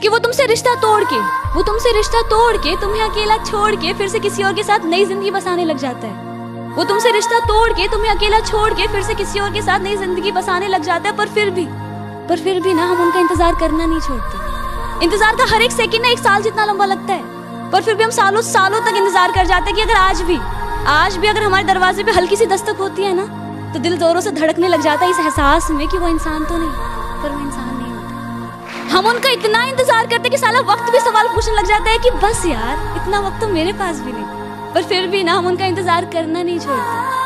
कि वो तुमसे रिश्ता तोड़ के, वो तुमसे रिश्ता तोड़ के, तुम्हें अकेला छोड़ के फिर से किसी और के साथ नई ज़िंदगी बसाने लग जाता है। वो तुमसे रिश्ता तोड़ के, तुम्हें अकेला छोड़ के फिर से किसी और के साथ नई ज़िंदगी बसाने लग जाता है, पर फिर भी, पर फिर भी ना हम उनका इंतज़ार करना नहीं छोड़ते। इंतज़ार का हर एक सेकंड ना एक साल जितना लंबा लगता है, पर फिर भी हम सालों सालों तक इंतज़ार कर जाते हैं कि अगर आज भी आज भी अगर हमारे दरवाजे पे हल्की सी दस्तक होती है ना तो दिल जोरों से धड़कने लग जाता है इस एहसास में कि वो इंसान तो नहीं, पर वो इंसान हम उनका इतना इंतज़ार करते कि साला वक्त भी सवाल पूछने लग जाता है कि बस यार, इतना वक्त तो मेरे पास भी नहीं। पर फिर भी ना हम उनका इंतज़ार करना नहीं छोड़ते